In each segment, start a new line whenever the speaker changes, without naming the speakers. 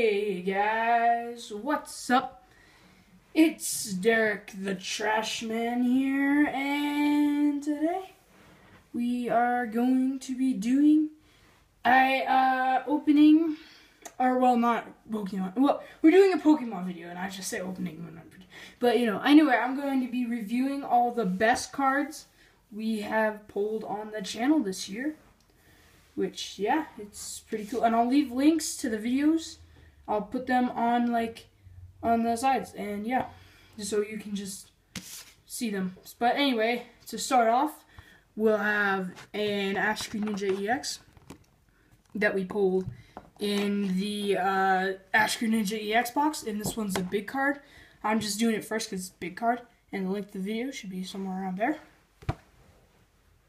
Hey guys, what's up? It's Derek the Trash Man here, and today we are going to be doing a uh, opening, or well, not Pokemon. Well, we're doing a Pokemon video, and I just say opening but you know, anyway, I'm going to be reviewing all the best cards we have pulled on the channel this year. Which, yeah, it's pretty cool. And I'll leave links to the videos. I'll put them on, like, on the sides. And, yeah, so you can just see them. But anyway, to start off, we'll have an Ash Greninja EX that we pulled in the uh, Ash Greninja EX box. And this one's a big card. I'm just doing it first because it's a big card. And the link to the video should be somewhere around there.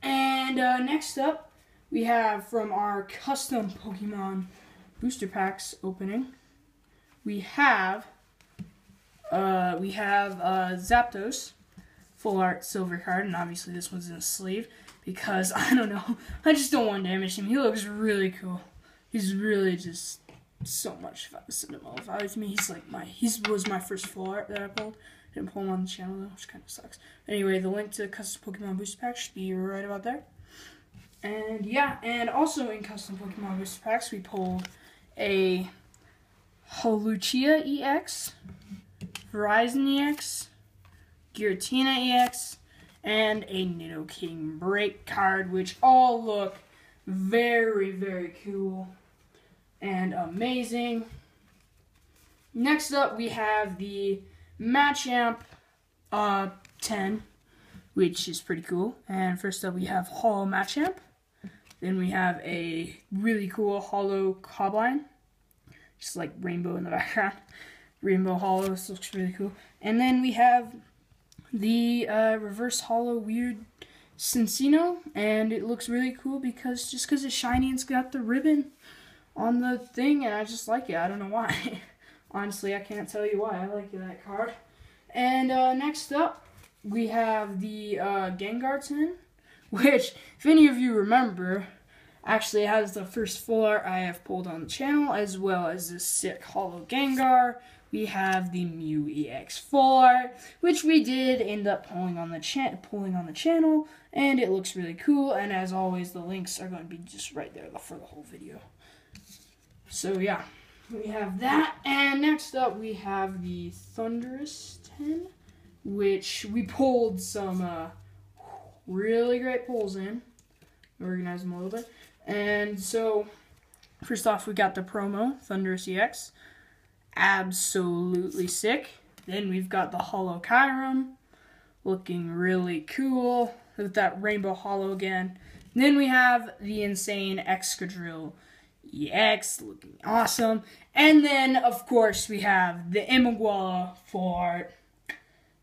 And uh, next up, we have from our custom Pokemon booster packs opening, we have uh, we have uh, Zapdos full art silver card, and obviously this one's in a sleeve because I don't know, I just don't want to damage him. He looks really cool. He's really just so much value to me. He's like my he was my first full art that I pulled. Didn't pull him on the channel though, which kind of sucks. Anyway, the link to custom Pokemon booster pack should be right about there. And yeah, and also in custom Pokemon booster packs, we pulled a Hawlucha EX, Virizion EX, Giratina EX, and a Nidoking Break card, which all look very, very cool and amazing. Next up, we have the Machamp uh, 10, which is pretty cool. And first up, we have Holo Machamp. Then we have a really cool Holo Cobalion, just like rainbow in the background. Rainbow hollow, this looks really cool. And then we have the uh, reverse hollow weird Cinccino, and it looks really cool because just because it's shiny and it's got the ribbon on the thing, and I just like it. I don't know why. Honestly, I can't tell you why. I like that card. And uh, next up, we have the uh, Gengar tin which, if any of you remember, actually has the first full art I have pulled on the channel, as well as this sick Hollow Gengar. We have the Mew EX full art, which we did end up pulling on the cha pulling on the channel, and it looks really cool. And as always, the links are going to be just right there for the whole video. So yeah, we have that, and next up we have the Thundurus 10, which we pulled some. Uh, really great pulls in. Organize them a little bit. And so, first off, we got the promo, Thundurus EX. Absolutely sick. Then we've got the Holo Kyurem, looking really cool with that rainbow Hollow again. Then we have the insane Excadrill EX, looking awesome. And then, of course, we have the Imaguala full art,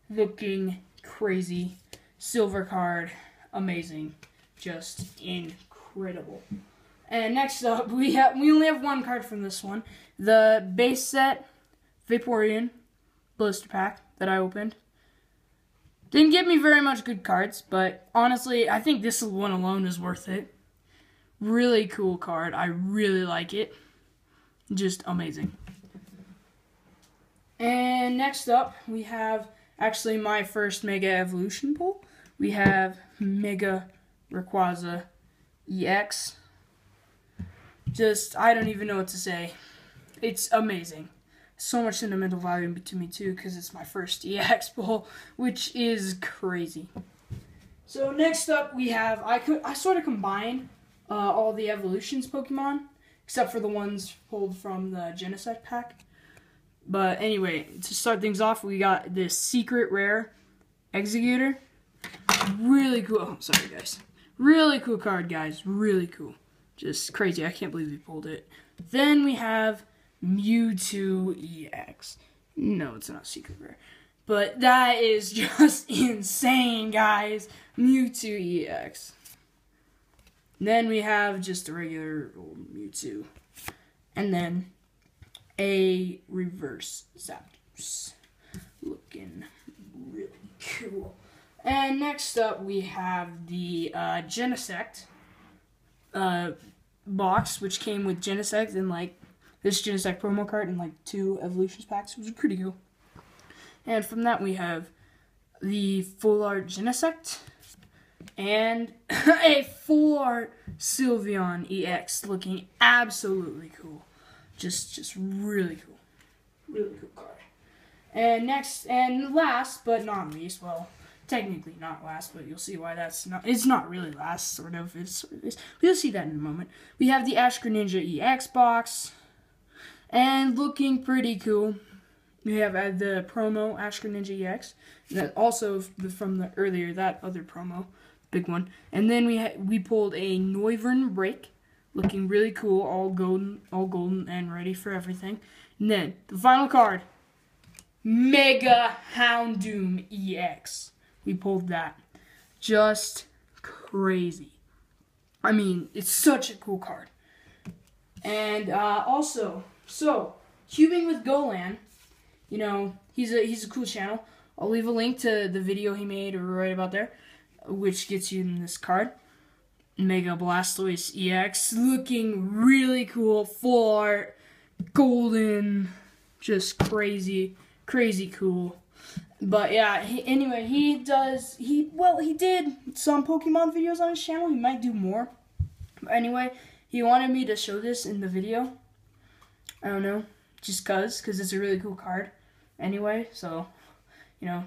looking crazy silver card, amazing, just incredible. And next up, we have we only have one card from this one, the base set Vaporeon blister pack that I opened. Didn't give me very much good cards, but honestly, I think this one alone is worth it. Really cool card. I really like it. Just amazing. And next up, we have actually my first Mega Evolution pull we have Mega Rayquaza EX. Just, I don't even know what to say. It's amazing. So much sentimental value to me too, because it's my first EX pull, which is crazy. So next up we have, I could, I sort of combined uh, all the evolutions Pokemon, except for the ones pulled from the Genesect pack. But anyway, to start things off, we got this secret rare Exeggutor. Really cool. Oh, sorry, guys. Really cool card, guys. Really cool. Just crazy. I can't believe we pulled it. Then we have Mewtwo EX. No, it's not secret rare. But that is just insane, guys. Mewtwo EX. Then we have just a regular old Mewtwo. And then a reverse Zapdos. Looking. And next up, we have the uh, Genesect uh, box, which came with Genesect and like this Genesect promo card and like two evolutions packs. which was pretty cool. And from that we have the full art Genesect and a full art Sylveon EX looking absolutely cool. Just just really cool. Really cool card. And next and last but not least, well, technically not last, but you'll see why that's not it's not really last, sort of. It's is. We'll see that in a moment. We have the Ash Greninja EX box. And looking pretty cool. We have uh, the promo Ash Greninja EX. That also from the earlier that other promo big one. And then we we pulled a Noivern break, looking really cool, all golden, all golden and ready for everything. And then the final card, Mega Houndoom EX. We pulled that, just crazy. I mean, it's such a cool card. And uh, also, so cubing with Golan, you know, he's a he's a cool channel. I'll leave a link to the video he made right about there which gets you in this card. Mega Blastoise EX, looking really cool, full art, golden, just crazy, crazy cool. But yeah, he, anyway, he does, he, well, he did some Pokemon videos on his channel, he might do more. But anyway, he wanted me to show this in the video. I don't know, just cause, cause it's a really cool card. Anyway, so, you know,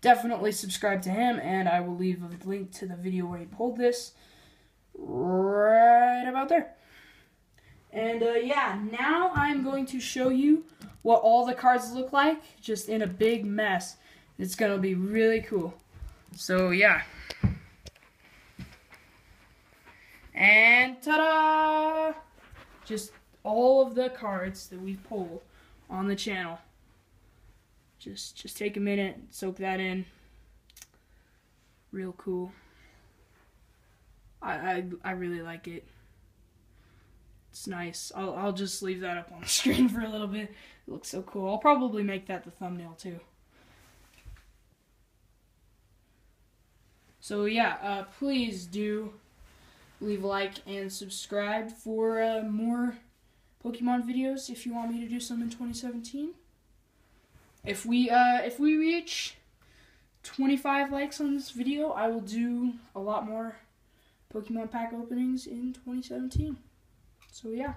definitely subscribe to him, and I will leave a link to the video where he pulled this right about there. And uh, yeah, now I'm going to show you what all the cards look like, just in a big mess. It's going to be really cool. So yeah. And ta-da! Just all of the cards that we pulled on the channel. Just just take a minute, soak that in. Real cool. I I, I really like it. It's nice. I'll I'll just leave that up on the screen for a little bit. It looks so cool. I'll probably make that the thumbnail too. So yeah, uh, please do leave a like and subscribe for uh, more Pokemon videos if you want me to do some in 2017. If we uh, if we reach 25 likes on this video, I will do a lot more Pokemon pack openings in 2017. So yeah.